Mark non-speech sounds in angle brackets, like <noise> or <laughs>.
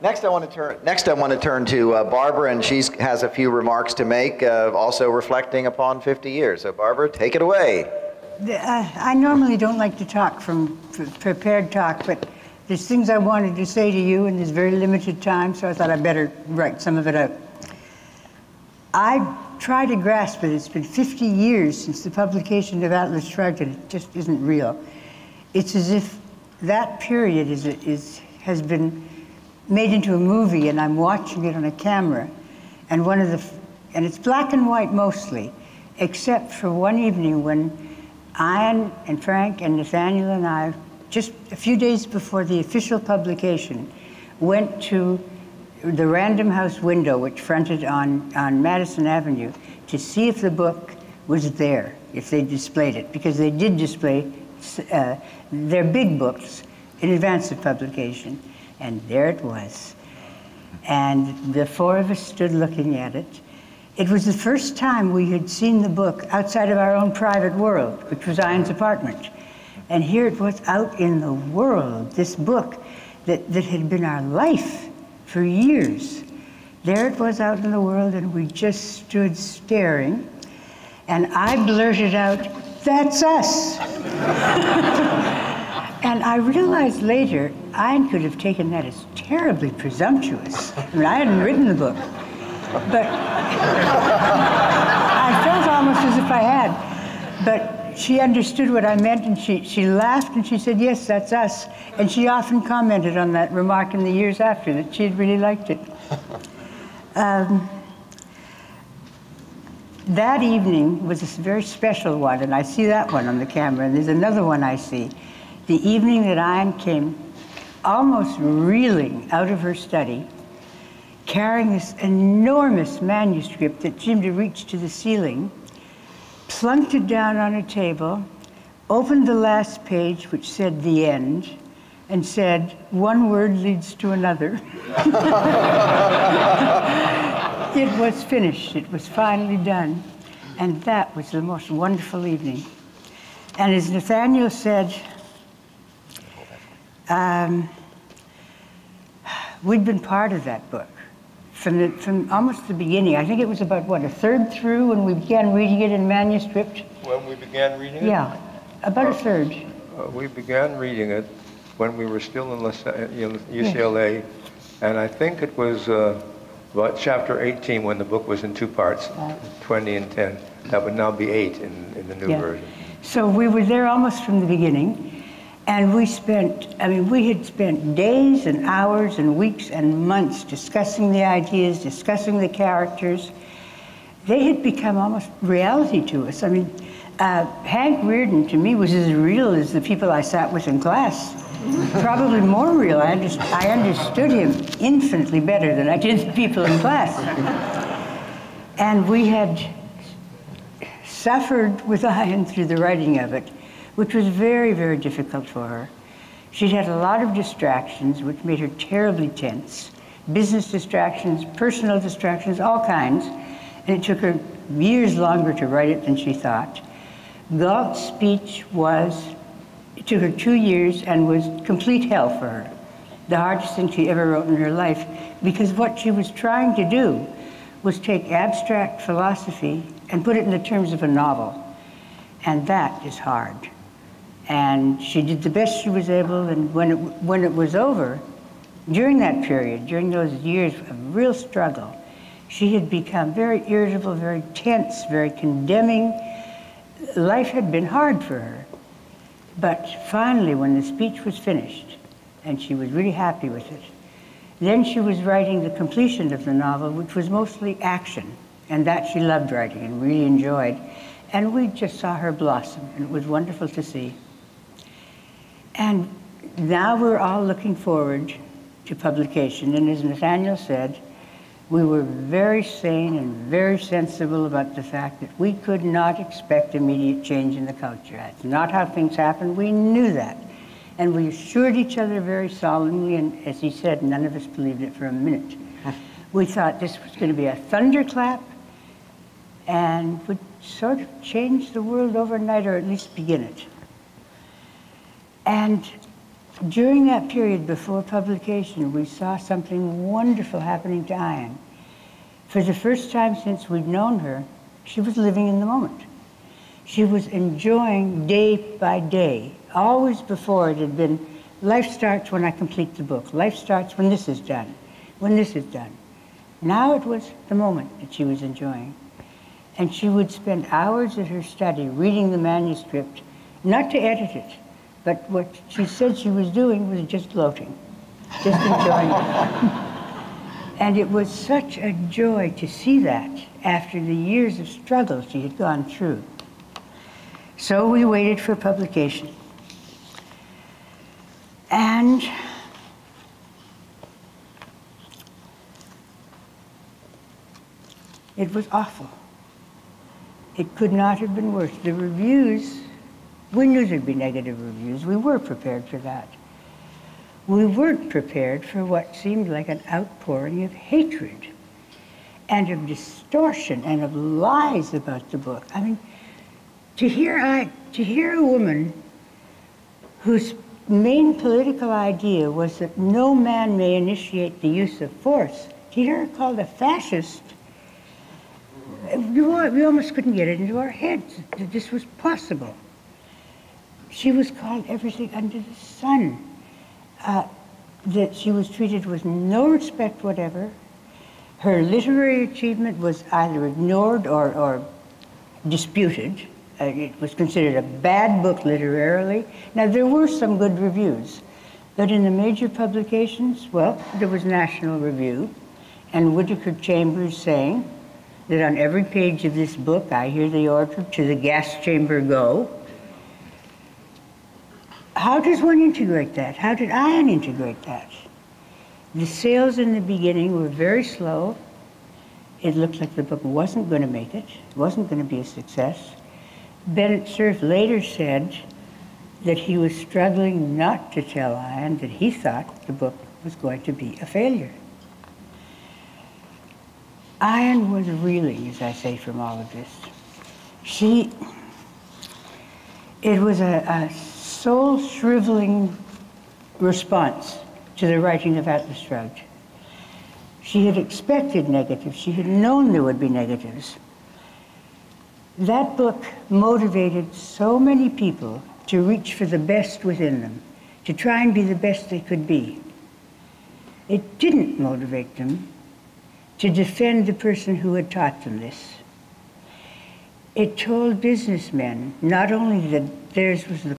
Next, I want to turn. Next, I want to turn to uh, Barbara, and she has a few remarks to make, uh, also reflecting upon 50 years. So, Barbara, take it away. Uh, I normally don't like to talk from prepared talk, but there's things I wanted to say to you, and there's very limited time, so I thought I'd better write some of it out. I try to grasp it. It's been 50 years since the publication of Atlas Shrugged, and it just isn't real. It's as if that period is, is has been made into a movie and I'm watching it on a camera. And one of the, and it's black and white mostly, except for one evening when Ayn and Frank and Nathaniel and I, just a few days before the official publication, went to the Random House window, which fronted on, on Madison Avenue, to see if the book was there, if they displayed it, because they did display uh, their big books in advance of publication. And there it was. And the four of us stood looking at it. It was the first time we had seen the book outside of our own private world, which was Ayn's apartment. And here it was out in the world, this book that, that had been our life for years. There it was out in the world, and we just stood staring. And I blurted out, That's us! <laughs> And I realized later, Ayn could have taken that as terribly presumptuous. I mean, I hadn't written the book, but I felt almost as if I had. But she understood what I meant, and she, she laughed and she said, Yes, that's us. And she often commented on that remark in the years after that she had really liked it. Um, that evening was a very special one, and I see that one on the camera, and there's another one I see the evening that Ayn came almost reeling out of her study, carrying this enormous manuscript that seemed to reach to the ceiling, plunked it down on a table, opened the last page, which said the end, and said, one word leads to another. <laughs> it was finished. It was finally done. And that was the most wonderful evening. And as Nathaniel said, um, we'd been part of that book from, the, from almost the beginning. I think it was about, what, a third through when we began reading it in manuscript? When we began reading it? Yeah, about uh, a third. Uh, we began reading it when we were still in UCLA, yes. and I think it was uh, about chapter 18 when the book was in two parts, 20 and 10. That would now be eight in, in the new yeah. version. So we were there almost from the beginning. And we spent, I mean, we had spent days and hours and weeks and months discussing the ideas, discussing the characters. They had become almost reality to us. I mean, uh, Hank Rearden to me was as real as the people I sat with in class. Probably more real. I, just, I understood him infinitely better than I did the people in class. And we had suffered with <laughs> Ayn through the writing of it which was very, very difficult for her. She'd had a lot of distractions, which made her terribly tense business distractions, personal distractions, all kinds. And it took her years longer to write it than she thought. Galt's speech was, it took her two years and was complete hell for her. The hardest thing she ever wrote in her life, because what she was trying to do was take abstract philosophy and put it in the terms of a novel. And that is hard. And she did the best she was able, and when it, when it was over, during that period, during those years of real struggle, she had become very irritable, very tense, very condemning. Life had been hard for her. But finally, when the speech was finished, and she was really happy with it, then she was writing the completion of the novel, which was mostly action, and that she loved writing and really enjoyed. And we just saw her blossom, and it was wonderful to see. And now we're all looking forward to publication. And as Nathaniel said, we were very sane and very sensible about the fact that we could not expect immediate change in the culture. That's not how things happen. We knew that. And we assured each other very solemnly, and as he said, none of us believed it for a minute. <laughs> We thought this was going to be a thunderclap and would sort of change the world overnight, or at least begin it. And during that period before publication, we saw something wonderful happening to Ayn. For the first time since we'd known her, she was living in the moment. She was enjoying day by day. Always before it had been, life starts when I complete the book. Life starts when this is done, when this is done. Now it was the moment that she was enjoying. And she would spend hours at her study reading the manuscript, not to edit it, but what she said she was doing was just gloating, just enjoying it. <laughs> And it was such a joy to see that after the years of struggle she had gone through. So we waited for publication. And it was awful. It could not have been worse. The reviews, we knew there'd be negative reviews. We were prepared for that. We weren't prepared for what seemed like an outpouring of hatred and of distortion and of lies about the book. I mean, to hear, I, to hear a woman whose main political idea was that no man may initiate the use of force, to hear her called a fascist, we, we almost couldn't get it into our heads that this was possible. She was called everything under the sun. Uh, that she was treated with no respect whatever. Her literary achievement was either ignored or, or disputed. Uh, it was considered a bad book literarily. Now, there were some good reviews, but in the major publications, well, there was National Review, and Whittaker Chambers saying that on every page of this book, I hear the order to the gas chamber go. How does one integrate that? How did Ayn integrate that? The sales in the beginning were very slow. It looked like the book wasn't going to make it, it, wasn't going to be a success. Bennett Cerf later said that he was struggling not to tell Ayn that he thought the book was going to be a failure. Ayn was reeling, as I say, from all of this. She, it was a, a soul shriveling response to the writing of Atlas Shrugged. She had expected negatives. She had known there would be negatives. That book motivated so many people to reach for the best within them, to try and be the best they could be. It didn't motivate them to defend the person who had taught them this. It told businessmen not only that theirs was the